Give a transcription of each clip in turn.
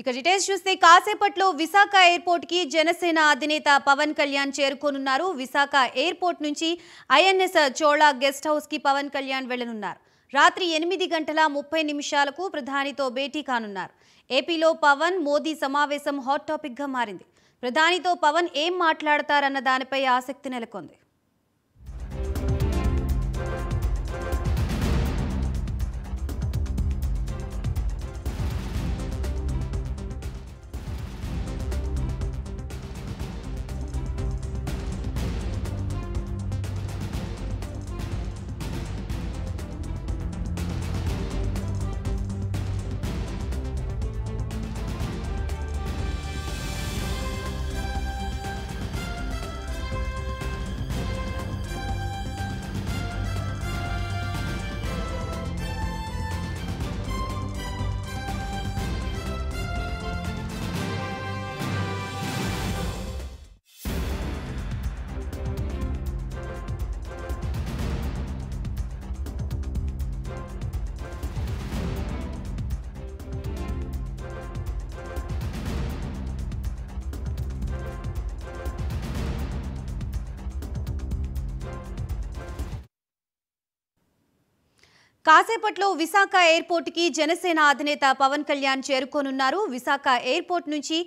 ఇక డీటెయిల్స్ చూస్తే కాసేపట్లో విశాఖ ఎయిర్పోర్ట్కి జనసేన అధినేత పవన్ కళ్యాణ్ చేరుకోనున్నారు. విశాఖ ఎయిర్పోర్ట్ నుంచి ఐఎన్ఎస్ చోళా గెస్ట్ హౌస్కి పవన్ కళ్యాణ్ వెళ్ళనున్నారు. రాత్రి ఎనిమిది గంటల ముప్పై నిమిషాలకు ప్రధానితో భేటీ కానున్నారు. ఏపీలో పవన్ మోదీ సమావేశం హాట్ టాపిక్గా మారింది. ప్రధానితో పవన్ ఏం మాట్లాడతారన్న దానిపై ఆసక్తి నెలకొంది. కాసేపట్లో విశాఖ ఎయిర్పోర్ట్కి జనసేన అధినేత పవన్ కళ్యాణ్ చేరుకోనున్నారు. విశాఖ ఎయిర్పోర్ట్ నుంచి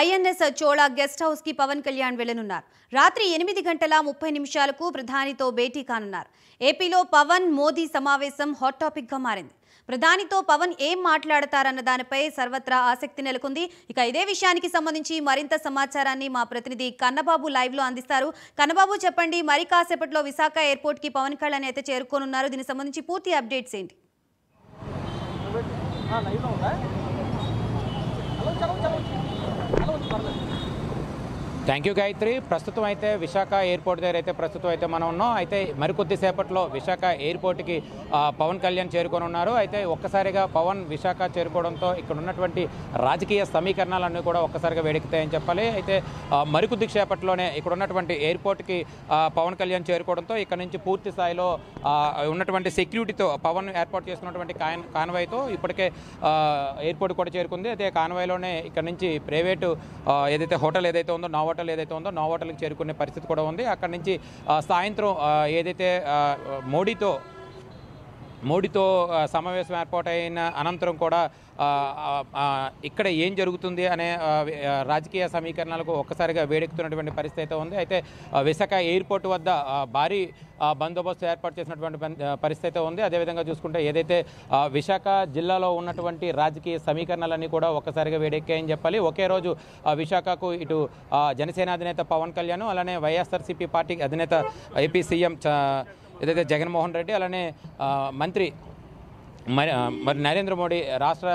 ఐఎన్ఎస్ చోళా గెస్ట్ హౌస్కి పవన్ కళ్యాణ్ వెళ్ళనున్నారు రాత్రి ఎనిమిది గంటల ముప్పై నిమిషాలకు ప్రధానితో భేటీ కానున్నారు. ఏపీలో పవన్ మోదీ సమావేశం హాట్ టాపిక్గా మారింది. ప్రధానితో పవన్ ఏం మాట్లాడతారన్న దానిపై సర్వత్రా ఆసక్తి నెలకొంది. ఇక ఇదే విషయానికి సంబంధించి మరింత సమాచారాన్ని మా ప్రతినిధి కన్నబాబు లైవ్లో అందిస్తారు. కన్నబాబు చెప్పండి మరి కాసేపట్లో విశాఖ ఎయిర్పోర్ట్కి పవన్ కళ్యాణ్ అయితే చేరుకోనున్నారు. దీనికి సంబంధించి పూర్తి అప్డేట్స్ ఏంటి? థ్యాంక్ యూ గాయత్రి ప్రస్తుతం అయితే విశాఖ ఎయిర్పోర్ట్ దగ్గర అయితే ప్రస్తుతం అయితే మనం ఉన్నాం. అయితే మరికొద్ది సేపట్లో విశాఖ ఎయిర్పోర్ట్కి పవన్ కళ్యాణ్ చేరుకొని ఉన్నారు. అయితే ఒక్కసారిగా పవన్ విశాఖ చేరుకోవడంతో ఇక్కడ ఉన్నటువంటి రాజకీయ సమీకరణాలన్నీ కూడా ఒక్కసారిగా వేడెక్కుతాయని చెప్పాలి. అయితే మరికొద్ది సేపట్లోనే ఇక్కడ ఉన్నటువంటి ఎయిర్పోర్ట్కి పవన్ కళ్యాణ్ చేరుకోవడంతో ఇక్కడ నుంచి పూర్తి స్థాయిలో ఉన్నటువంటి సెక్యూరిటీతో పవన్ ఏర్పాటు చేసుకున్నటువంటి కాన్వాయ్తో ఇప్పటికే ఎయిర్పోర్ట్ కూడా చేరుకుంది. అయితే కాన్వాయ్లోనే ఇక్కడ నుంచి ప్రైవేటు ఏదైతే హోటల్ ఏదైతే ఉందో నా హోటల్ ఏదైతే ఉందో నో హోటల్కి చేరుకునే పరిస్థితి కూడా ఉంది. అక్కడ నుంచి సాయంత్రం ఏదైతే ఆ, మోడీతో మోడీతో సమావేశం ఏర్పాటైన అనంతరం కూడా ఇక్కడ ఏం జరుగుతుంది అనే రాజకీయ సమీకరణాలకు ఒక్కసారిగా వేడెక్కుతున్నటువంటి పరిస్థితి అయితే ఉంది. అయితే విశాఖ ఎయిర్పోర్ట్ వద్ద భారీ బందోబస్తు ఏర్పాటు చేసినటువంటి పరిస్థితి అయితే ఉంది. అదేవిధంగా చూసుకుంటే ఏదైతే విశాఖ జిల్లాలో ఉన్నటువంటి రాజకీయ సమీకరణాలన్నీ కూడా ఒక్కసారిగా వేడెక్కాయని చెప్పాలి. ఒకే రోజు ఆ, విశాఖకు ఇటు జనసేన అధినేత పవన్ కళ్యాణ్ అలానే వైఎస్ఆర్సీపీ పార్టీ అధినేత ఏపీ సీఎం చ- ఏదైతే జగన్మోహన్ రెడ్డి అలానే మంత్రి మరి మరి నరేంద్ర మోడీ రాష్ట్ర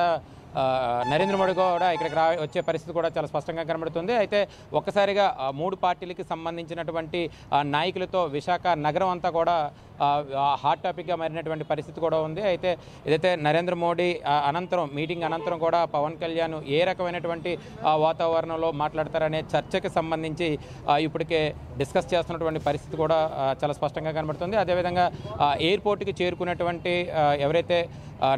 నరేంద్ర మోడీ కూడా ఇక్కడికి రా వచ్చే పరిస్థితి కూడా చాలా స్పష్టంగా కనబడుతుంది. అయితే ఒక్కసారిగా మూడు పార్టీలకి సంబంధించినటువంటి నాయకులతో విశాఖ నగరం అంతా కూడా హాట్ టాపిక్గా మారినటువంటి పరిస్థితి కూడా ఉంది. అయితే ఏదైతే నరేంద్ర మోడీ అనంతరం మీటింగ్ అనంతరం కూడా పవన్ కళ్యాణ్ ఏ రకమైనటువంటి వాతావరణంలో మాట్లాడతారనే చర్చకి సంబంధించి ఇప్పటికే డిస్కస్ చేస్తున్నటువంటి పరిస్థితి కూడా చాలా స్పష్టంగా కనబడుతుంది. అదేవిధంగా ఎయిర్పోర్ట్కి చేరుకున్నటువంటి ఎవరైతే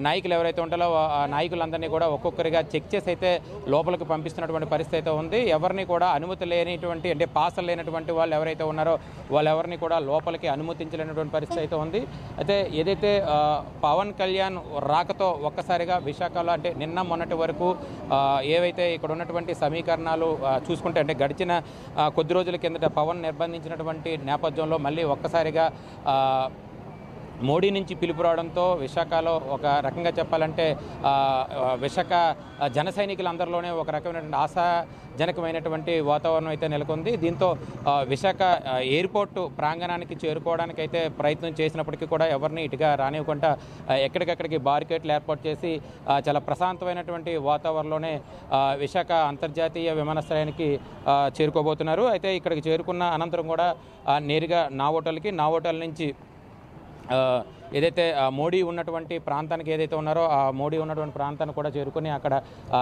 నాయకులు ఎవరైతే ఉంటారో ఆ- నాయకులందరినీ కూడా ఒక్కొక్కరిగా చెక్ చేసి అయితే లోపలికి పంపిస్తున్నటువంటి పరిస్థితి అయితే ఉంది. ఎవరిని కూడా అనుమతి లేనిటువంటి అంటే పాసలు లేనటువంటి వాళ్ళు ఎవరైతే ఉన్నారో వాళ్ళెవరిని కూడా లోపలికి అనుమతించలేనటువంటి పరిస్థితి అయితే ఉంది. అయితే ఏదైతే పవన్ కళ్యాణ్ రాకతో ఒక్కసారిగా విశాఖలో అంటే నిన్న మొన్నటి వరకు ఏవైతే ఇక్కడ ఉన్నటువంటి సమీకరణాలు చూసుకుంటే అంటే గడిచిన కొద్ది రోజుల కిందట పవన్ నిర్బంధించినటువంటి నేపథ్యంలో మళ్ళీ ఒక్కసారిగా మోడీ నుంచి పిలుపు రావడంతో విశాఖలో ఒక రకంగా చెప్పాలంటే విశాఖ జన సైనికులందరిలోనే ఒక రకమైనటువంటి ఆశాజనకమైనటువంటి వాతావరణం అయితే నెలకొంది. దీంతో విశాఖ ఎయిర్పోర్టు ప్రాంగణానికి చేరుకోవడానికి అయితే ప్రయత్నం చేసినప్పటికీ కూడా ఎవరిని ఇటుగా రానివ్వకుండా ఎక్కడికక్కడికి బారికేట్లు ఏర్పాటు చేసి చాలా ప్రశాంతమైనటువంటి వాతావరణంలోనే విశాఖ అంతర్జాతీయ విమానాశ్రయానికి చేరుకోబోతున్నారు. అయితే ఇక్కడికి చేరుకున్న అనంతరం కూడా నేరుగా నా హోటల్కి నా హోటల్ నుంచి ఏదైతే ఆ, మోడీ ఉన్నటువంటి ప్రాంతానికి ఏదైతే ఉన్నారో ఆ మోడీ ఉన్నటువంటి ప్రాంతాన్ని కూడా చేరుకుని అక్కడ ఆ,